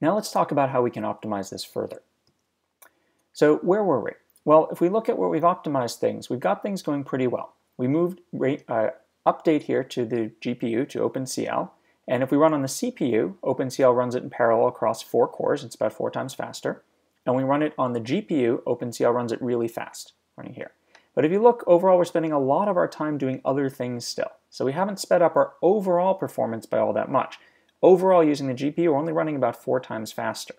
Now let's talk about how we can optimize this further. So where were we? Well, if we look at where we've optimized things, we've got things going pretty well. We moved uh, update here to the GPU, to OpenCL, and if we run on the CPU, OpenCL runs it in parallel across four cores, it's about four times faster. And we run it on the GPU, OpenCL runs it really fast, running here. But if you look, overall we're spending a lot of our time doing other things still. So we haven't sped up our overall performance by all that much. Overall, using the GPU, we're only running about four times faster.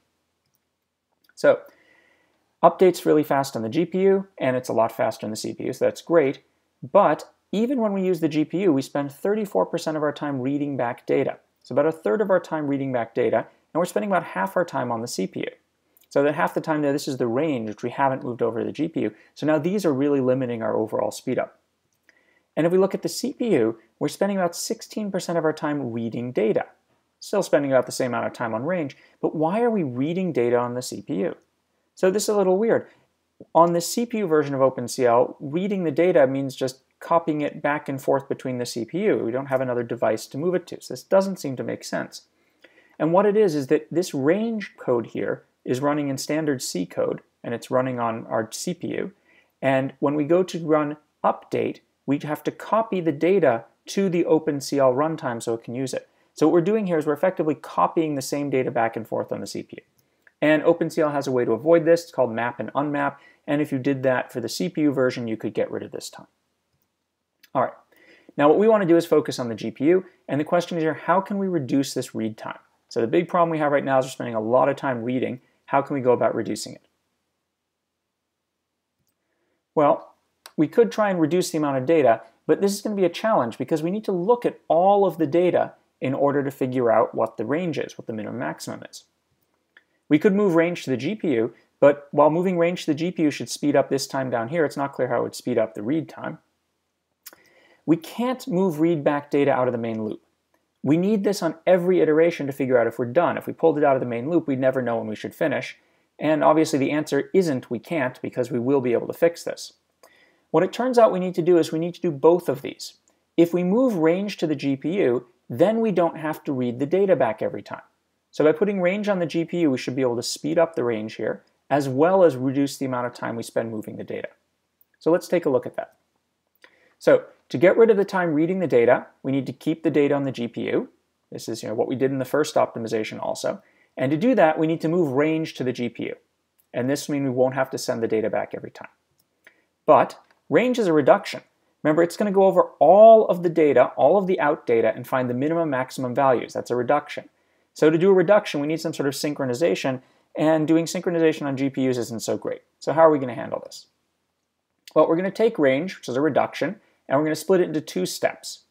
So updates really fast on the GPU, and it's a lot faster on the CPU, so that's great. But even when we use the GPU, we spend 34% of our time reading back data. So about a third of our time reading back data, and we're spending about half our time on the CPU. So that half the time there, this is the range, which we haven't moved over to the GPU. So now these are really limiting our overall speed up. And if we look at the CPU, we're spending about 16% of our time reading data. Still spending about the same amount of time on range, but why are we reading data on the CPU? So this is a little weird. On the CPU version of OpenCL, reading the data means just copying it back and forth between the CPU. We don't have another device to move it to, so this doesn't seem to make sense. And what it is is that this range code here is running in standard C code, and it's running on our CPU. And when we go to run update, we have to copy the data to the OpenCL runtime so it can use it. So what we're doing here is we're effectively copying the same data back and forth on the CPU. And OpenCL has a way to avoid this. It's called map and unmap. And if you did that for the CPU version, you could get rid of this time. All right. Now what we want to do is focus on the GPU. And the question is here, how can we reduce this read time? So the big problem we have right now is we're spending a lot of time reading. How can we go about reducing it? Well, we could try and reduce the amount of data, but this is going to be a challenge because we need to look at all of the data in order to figure out what the range is, what the minimum maximum is. We could move range to the GPU, but while moving range to the GPU should speed up this time down here, it's not clear how it would speed up the read time. We can't move read back data out of the main loop. We need this on every iteration to figure out if we're done. If we pulled it out of the main loop, we'd never know when we should finish. And obviously the answer isn't we can't because we will be able to fix this. What it turns out we need to do is we need to do both of these. If we move range to the GPU, then we don't have to read the data back every time. So by putting range on the GPU, we should be able to speed up the range here, as well as reduce the amount of time we spend moving the data. So let's take a look at that. So to get rid of the time reading the data, we need to keep the data on the GPU. This is you know, what we did in the first optimization also. And to do that, we need to move range to the GPU. And this means we won't have to send the data back every time. But range is a reduction. Remember, it's going to go over all of the data, all of the out data, and find the minimum maximum values. That's a reduction. So to do a reduction, we need some sort of synchronization, and doing synchronization on GPUs isn't so great. So how are we going to handle this? Well, we're going to take range, which is a reduction, and we're going to split it into two steps.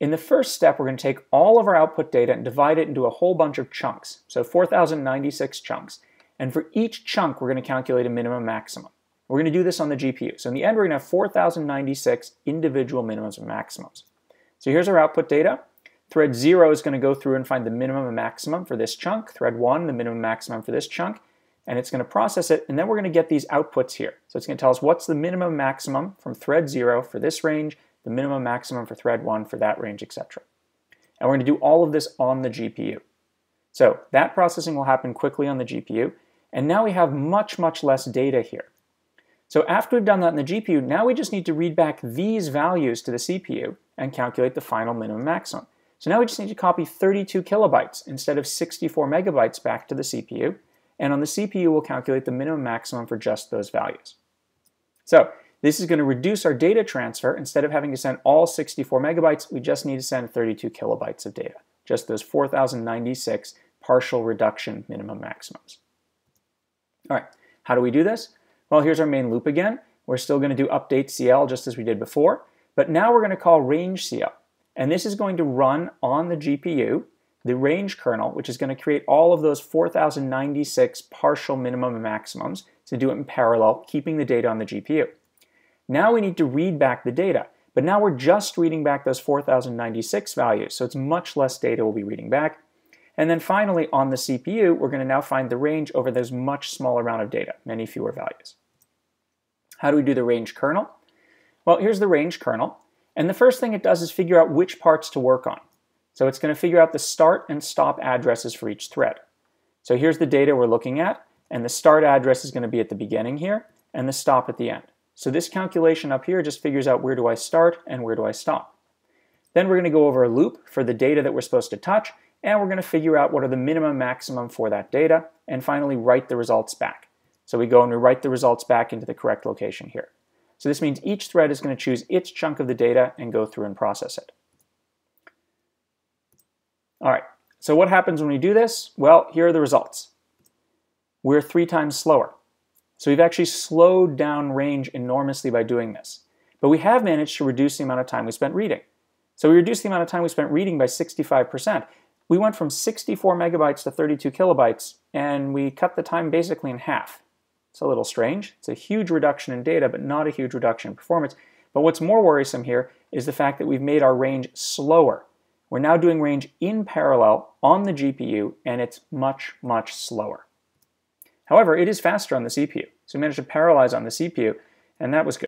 In the first step, we're going to take all of our output data and divide it into a whole bunch of chunks, so 4,096 chunks. And for each chunk, we're going to calculate a minimum maximum. We're going to do this on the GPU. So in the end, we're going to have 4,096 individual minimums and maximums. So here's our output data. Thread 0 is going to go through and find the minimum and maximum for this chunk. Thread 1, the minimum maximum for this chunk. And it's going to process it, and then we're going to get these outputs here. So it's going to tell us what's the minimum maximum from thread 0 for this range, the minimum maximum for thread 1 for that range, etc. And we're going to do all of this on the GPU. So that processing will happen quickly on the GPU, and now we have much, much less data here. So after we've done that in the GPU, now we just need to read back these values to the CPU and calculate the final minimum maximum. So now we just need to copy 32 kilobytes instead of 64 megabytes back to the CPU, and on the CPU we'll calculate the minimum maximum for just those values. So this is going to reduce our data transfer. Instead of having to send all 64 megabytes, we just need to send 32 kilobytes of data, just those 4,096 partial reduction minimum maximums. All right, how do we do this? Well, here's our main loop again. We're still going to do update CL just as we did before, but now we're going to call range CL. And this is going to run on the GPU, the range kernel, which is going to create all of those 4,096 partial minimum and maximums to do it in parallel, keeping the data on the GPU. Now we need to read back the data, but now we're just reading back those 4,096 values, so it's much less data we'll be reading back. And then finally, on the CPU, we're going to now find the range over this much smaller amount of data, many fewer values. How do we do the range kernel? Well, here's the range kernel. And the first thing it does is figure out which parts to work on. So it's going to figure out the start and stop addresses for each thread. So here's the data we're looking at, and the start address is going to be at the beginning here, and the stop at the end. So this calculation up here just figures out where do I start and where do I stop. Then we're going to go over a loop for the data that we're supposed to touch, and we're going to figure out what are the minimum maximum for that data, and finally write the results back. So we go and we write the results back into the correct location here. So this means each thread is going to choose its chunk of the data and go through and process it. All right, so what happens when we do this? Well, here are the results. We're three times slower. So we've actually slowed down range enormously by doing this. But we have managed to reduce the amount of time we spent reading. So we reduced the amount of time we spent reading by 65%. We went from 64 megabytes to 32 kilobytes, and we cut the time basically in half. It's a little strange. It's a huge reduction in data, but not a huge reduction in performance. But what's more worrisome here is the fact that we've made our range slower. We're now doing range in parallel on the GPU, and it's much, much slower. However, it is faster on the CPU. So we managed to parallelize on the CPU, and that was good.